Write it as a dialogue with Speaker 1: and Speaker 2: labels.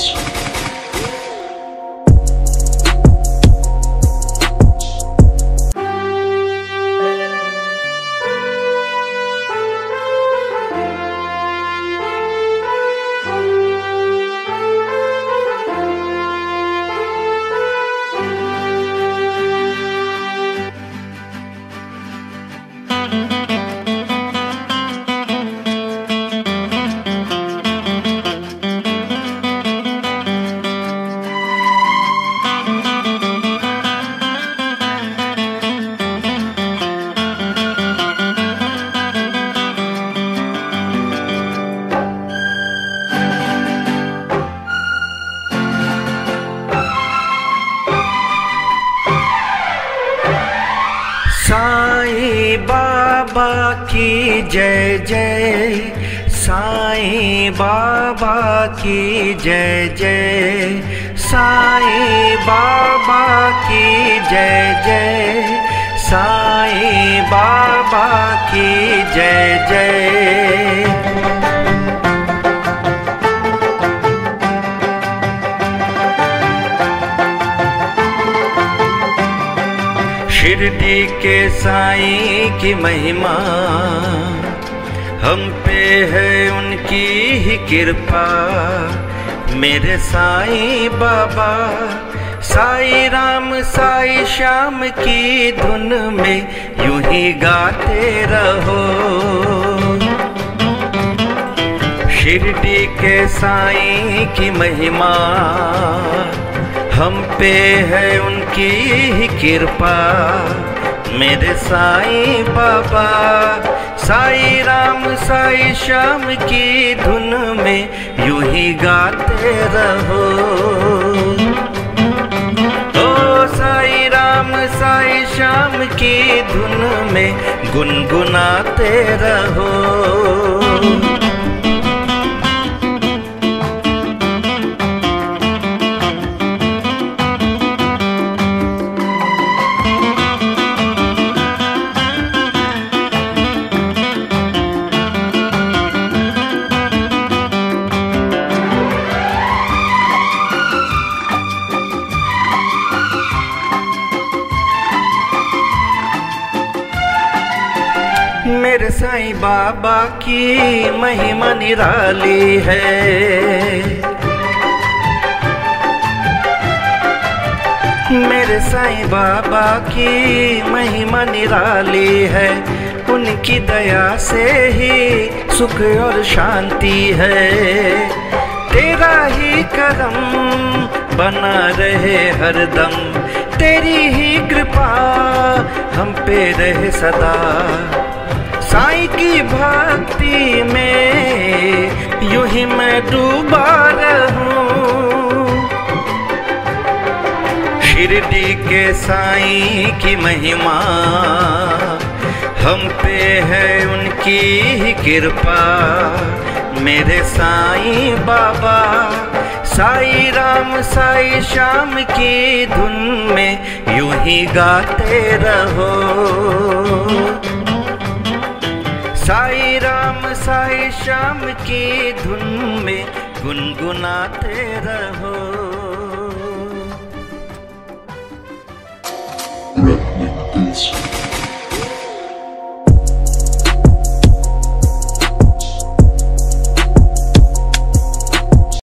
Speaker 1: Christmas. बाबा की जय जय, साईं बाबा की जय जय, साईं बाबा की जय जय, साईं बाबा की जय जय। शिरडी के साईं की महिमा। हम पे है उनकी ही कृपा। मेरे साईं बाबा, साई राम, साई श्याम की धुन में यूँ ही गाते रहो। शिरडी के साईं की महिमा हम पे है उनकी ही कृपा। मेरे साईं बाबा, साई राम, साई श्याम की धुन में यूँ ही गाते रहो। ओ साई राम, साई श्याम की धुन में गुनगुनाते रहो। मेरे साईं बाबा की महिमा निराली है। मेरे साईं बाबा की महिमा निराली है। उनकी दया से ही सुख और शांति है। तेरा ही करम बना रहे हरदम तेरी ही कृपा हम पे रहे सदा। साईं की भक्ति में यूँ ही मैं डूबा रहूँ। शिरडी के साई की महिमा हम पे है उनकी ही कृपा। मेरे साईं बाबा, साई राम, साई श्याम की धुन में यूँ ही गाते रहो। राम साई श्याम की धुन में गुनगुनाते रहो
Speaker 2: Red Beats.